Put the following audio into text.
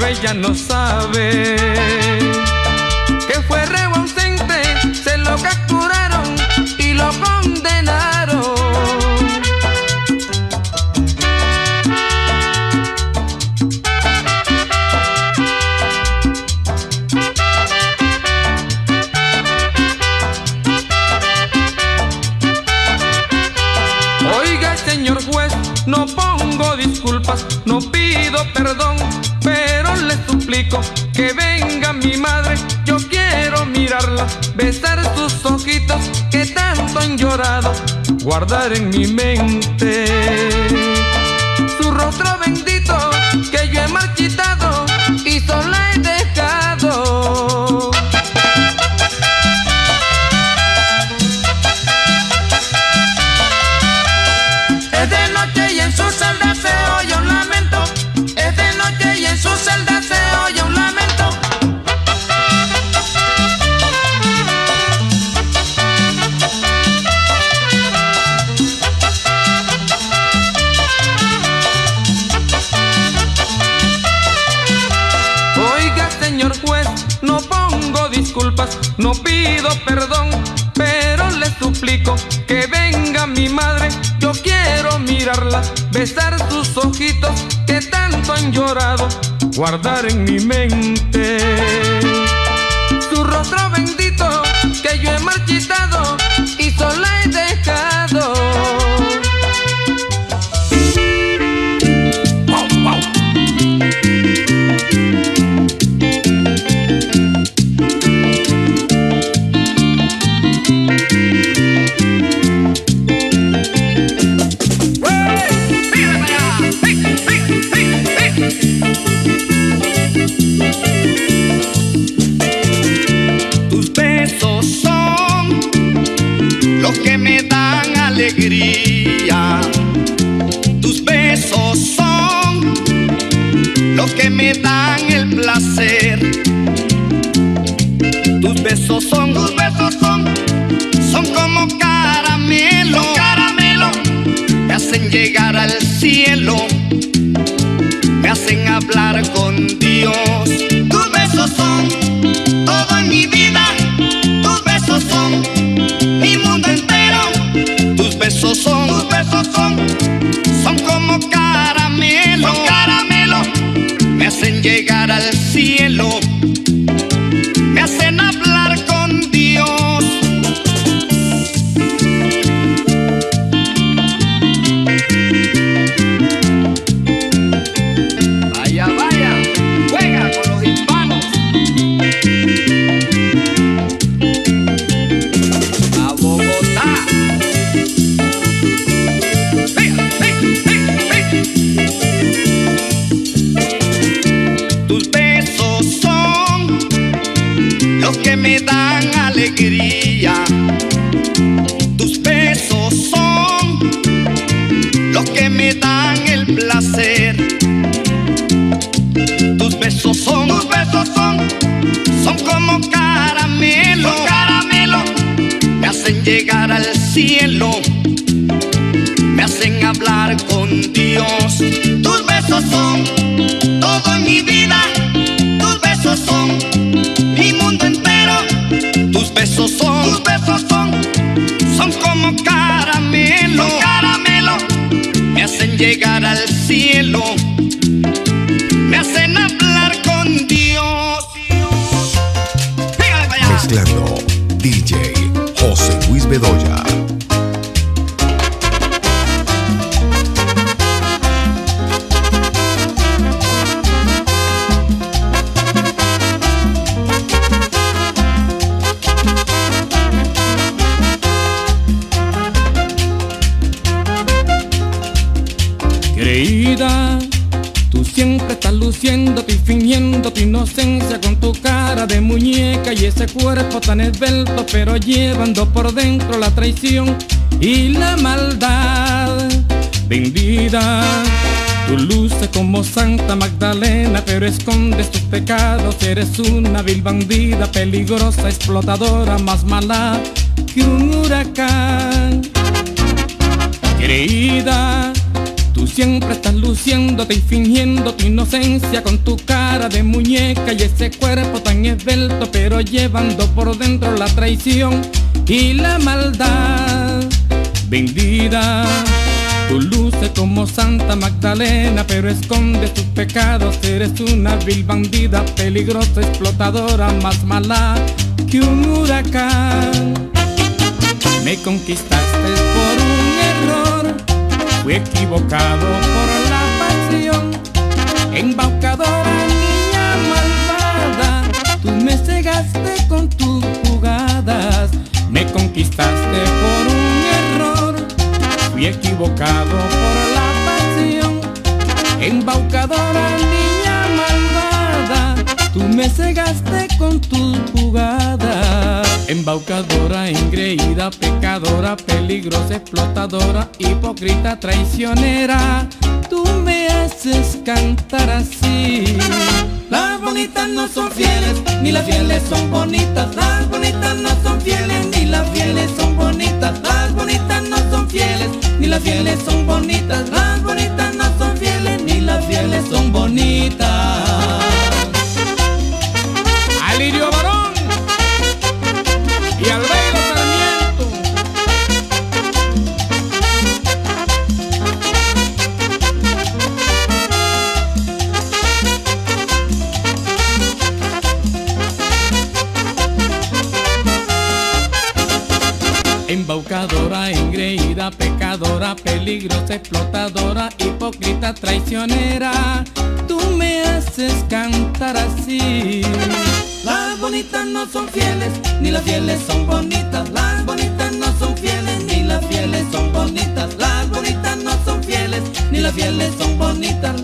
ella no sabe que fue reo se lo capturaron y lo condenaron. Oiga, señor juez, no pongo disculpas, no pido perdón, pero que venga mi madre. Yo quiero mirarla, besar sus ojitos que tanto han llorado, guardar en mi mente su rostro bendito que yo he marchitado y sola he dejado. Es de noche y en su celda se oye un lamento. Es de noche y en su no pido perdón, pero le suplico que venga mi madre. Yo quiero mirarla, besar sus ojitos que tanto han llorado, guardar en mi mente su rostro bendito que yo he marchitado los que me dan el placer. Tus besos son, tus besos son, son como caramelo, caramelo. Me hacen llegar al cielo, me hacen hablar con Dios. Tus besos son todo en mi vida. Tus besos son mi mundo entero. Tus besos son, tus besos son, al cielo, llegar al cielo, me hacen hablar con Dios. Tus besos son todo en mi vida, tus besos son mi mundo entero. Tus besos son, tus besos son, son como caramelo, caramelo. Me hacen llegar al cielo tú siempre estás luciéndote y fingiendo tu inocencia con tu cara de muñeca y ese cuerpo tan esbelto, pero llevando por dentro la traición y la maldad. Vendida, tú luces como Santa Magdalena, pero escondes tus pecados. Eres una vil bandida, peligrosa, explotadora, más mala que un huracán. Querida, tú siempre estás luciéndote y fingiendo tu inocencia con tu cara de muñeca y ese cuerpo tan esbelto, pero llevando por dentro la traición y la maldad. Vendida, tú luces como Santa Magdalena, pero esconde tus pecados. Eres una vil bandida, peligrosa, explotadora, más mala que un huracán. Me conquistaste fui equivocado por la pasión, embaucadora niña malvada, tú me cegaste con tus jugadas, me conquistaste por un error, fui equivocado por la pasión, embaucadora niña malvada, tú me cegaste con tus jugadas. Embaucadora, engreída, pecadora, peligrosa, explotadora, hipócrita, traicionera, tú me haces cantar así. Las bonitas no son fieles, ni las fieles son bonitas Embaucadora, engreída, pecadora, peligrosa, explotadora, hipócrita, traicionera, tú me haces cantar así. Las bonitas no son fieles, ni las fieles son bonitas. Las bonitas no son fieles, ni las fieles son bonitas. Las bonitas no son fieles, ni las fieles son bonitas.